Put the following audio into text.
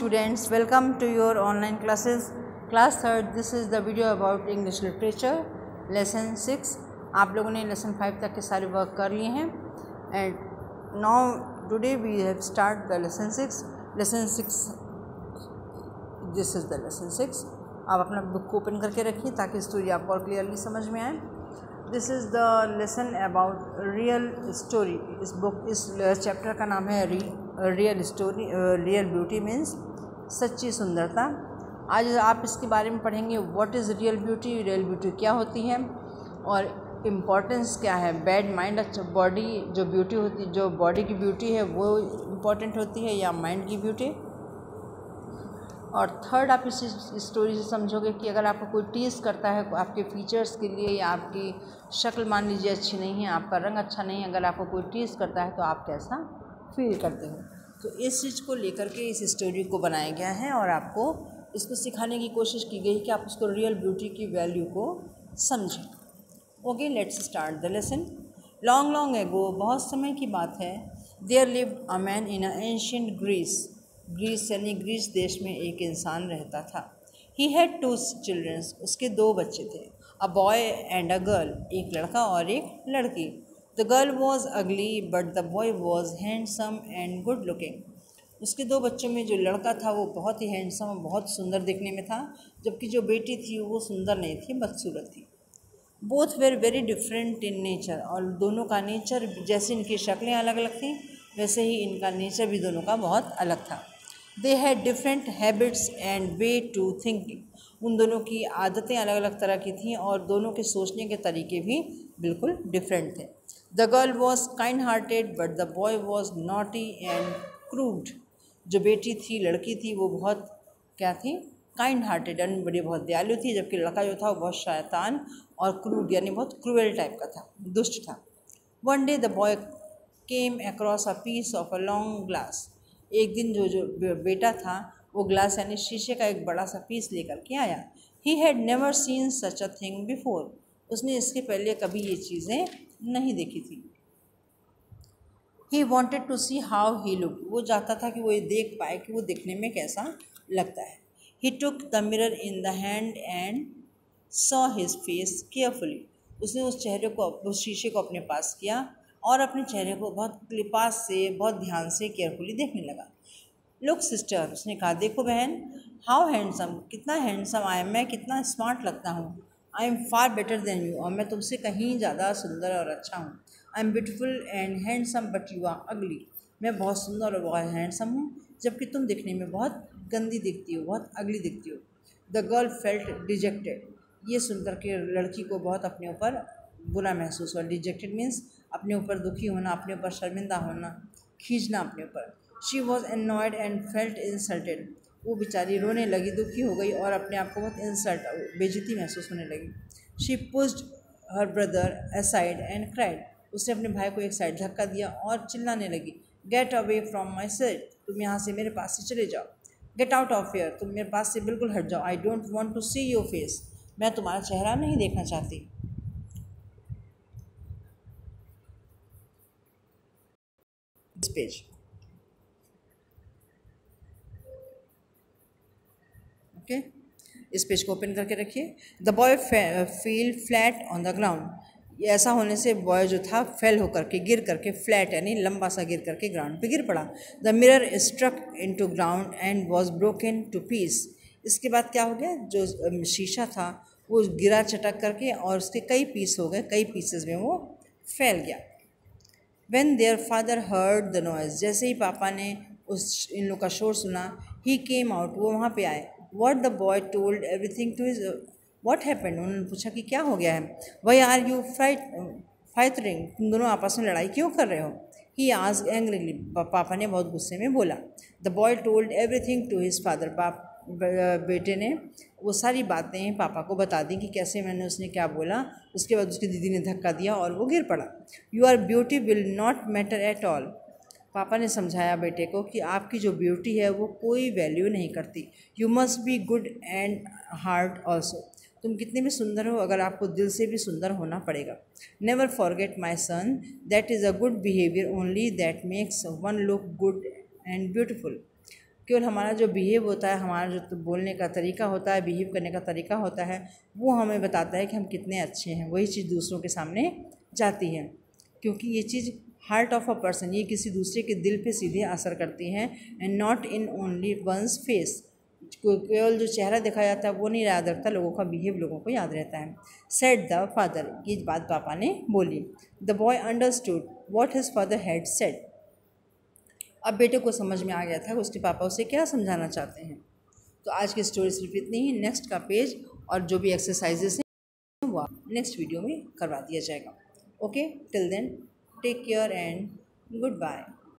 students, welcome to your online classes. Class third, this is the video about english literature, lesson 6 आप लोगों ने lesson five तक के सारे वर्क कर लिए हैं. And now today we have start the lesson six lesson six this is the lesson six आप अपना बुक को ओपन करके रखिए ताकि स्टोरी आपको और क्लियरली समझ में आए. This is the lesson about real story इस बुक इस चैप्टर का नाम है real story real beauty means सच्ची सुंदरता। आज आप इसके बारे में पढ़ेंगे what is real beauty real beauty क्या होती है, और इम्पोर्टेंस क्या है। बैड माइंड अच्छा बॉडी जो ब्यूटी होती, जो बॉडी की ब्यूटी है, वो इम्पोर्टेंट होती है या माइंड की ब्यूटी और थर्ड आप इस स्टोरी से समझोगे कि अगर आपको कोई टीज़ करता है, आपके फीचर्स के लिए या आपकी शक्ल मान लीजिए अच्छी नहीं है, आपका रंग अच्छा नहीं है, अगर आपको कोई टीज़ करता है तो आप कैसा फील करते हो। तो इस चीज़ को लेकर के इस स्टोरी को बनाया गया है और आपको इसको सिखाने की कोशिश की गई कि आप उसको रियल ब्यूटी की वैल्यू को समझें। Okay let's start the lesson long long ago बहुत समय की बात है। There live a man in ancient Greece Greece यानी ग्रीस देश में एक इंसान रहता था। ही हैड टू चिल्ड्रंस उसके दो बच्चे थे। A boy and a girl एक लड़का और एक लड़की। The girl was ugly but the boy was handsome and good looking उसके दो बच्चों में जो लड़का था, वो बहुत ही हैंडसम और बहुत सुंदर देखने में था, जबकि जो बेटी थी, वो सुंदर नहीं थी, बदसूरत थी। Both were very different in nature और दोनों का नेचर जैसे इनकी शक्लें अलग अलग थी, वैसे ही इनका नेचर भी दोनों का बहुत अलग था। They had different habits and way to thinking उन दोनों की आदतें अलग अलग तरह की थीं और दोनों के सोचने के तरीके भी बिल्कुल डिफरेंट थे। The girl was kind hearted but the boy was naughty and crude जो बेटी थी, लड़की थी, वो बहुत, क्या थी? काइंड हार्टेड एंड बड़ी, बहुत दयालु थी, जबकि लड़का जो था, वो बहुत शैतान और क्रूड यानी बहुत क्रूएल टाइप का था, दुष्ट था। One day the boy came across a piece of a long glass एक दिन जो जो बेटा था, वो ग्लास यानी शीशे का एक बड़ा सा पीस लेकर के आया। He had never seen such a thing before उसने इसके पहले कभी ये चीज़ें नहीं देखी थी। He wanted to see how he look वो चाहता था कि वो ये देख पाए कि वो देखने में कैसा लगता है। He took the mirror in the hand and saw his face carefully उसने उस चेहरे को, उस शीशे को अपने पास किया और अपने चेहरे को बहुत पास से, बहुत ध्यान से केयरफुली देखने लगा। लुक सिस्टर उसने कहा, देखो बहन हाउ हैंडसम कितना हैंडसम आया मैं कितना स्मार्ट लगता हूँ। I am far better than you और मैं तुमसे कहीं ज़्यादा सुंदर और अच्छा हूँ। I am beautiful and handsome but you are ugly मैं बहुत सुंदर और बहुत हैंडसम हूँ, जबकि तुम दिखने में बहुत गंदी दिखती हो, बहुत अगली दिखती हो। द गर्ल फेल्ट डिजेक्टेड ये सुनकर के लड़की को बहुत अपने ऊपर बुरा महसूस हुआ। डिजेक्टेड मीन्स अपने ऊपर दुखी होना, अपने ऊपर शर्मिंदा होना, खींचना अपने ऊपर। She was annoyed and felt insulted वो बेचारी रोने लगी, दुखी हो गई और अपने आप को बहुत इंसल्ट बेजती महसूस होने लगी। She pushed her brother aside and cried उसने अपने भाई को एक साइड धक्का दिया और चिल्लाने लगी। Get away from my seat तुम यहाँ से मेरे पास से चले जाओ। गेट आउट ऑफ़ एयर तुम मेरे पास से बिल्कुल हट जाओ। I don't want to see your face मैं तुम्हारा चेहरा नहीं देखना चाहती। पेज ओके इस पेज को ओपन करके रखिए। The boy feel flat on the ground. ऐसा होने से बॉय जो था, फेल होकर के, गिर करके, फ्लैट यानी लंबा सा गिर करके ग्राउंड पे गिर पड़ा। The mirror struck into ground and was broken to piece. इसके बाद क्या हो गया? जो शीशा था, वो गिरा चटक करके और उसके कई पीस हो गए, कई पीसेस में वो फैल गया। When their father heard the noise जैसे ही पापा ने उस, इन लोग का शोर सुना ही केम आउट वो वहाँ पे आए। What the boy told everything to is what happen उन्होंने पूछा कि क्या हो गया है? Why are you fight fighting तुम दोनों आपस में लड़ाई क्यों कर रहे हो? ही आज एंग्रीली पापा ने बहुत गुस्से में बोला। The boy told everything to his father बाप बेटे ने वो सारी बातें पापा को बता दी कि कैसे मैंने उसने क्या बोला। उसके बाद उसकी दीदी ने धक्का दिया और वो गिर पड़ा। Your beauty will not matter at all पापा ने समझाया बेटे को कि आपकी जो ब्यूटी है वो कोई वैल्यू नहीं करती। You must be good and heart also तुम कितने भी सुंदर हो, अगर आपको दिल से भी सुंदर होना पड़ेगा। Never forget my son that is a good behaviour only that makes one look good and beautiful केवल हमारा जो बिहेव होता है, हमारा जो तो बोलने का तरीका होता है बिहेव करने का तरीका होता है, वो हमें बताता है कि हम कितने अच्छे हैं। वही चीज़ दूसरों के सामने जाती है। क्योंकि ये चीज़ हार्ट ऑफ़ अ पर्सन ये किसी दूसरे के दिल पे सीधे असर करती हैं and not in only one's face केवल जो चेहरा देखा जाता है, वो नहीं याद रखता, लोगों का बिहेव लोगों को याद रहता है। सेट द फादर ये बात पापा ने बोली। The boy understood what his father had said अब बेटे को समझ में आ गया था, उसके पापा उसे क्या समझाना चाहते हैं? तो आज की स्टोरी सिर्फ़ इतनी ही नेक्स्ट का पेज और जो भी एक्सरसाइजेस हैं, वो नेक्स्ट वीडियो में करवा दिया जाएगा। Okay till then take care and goodbye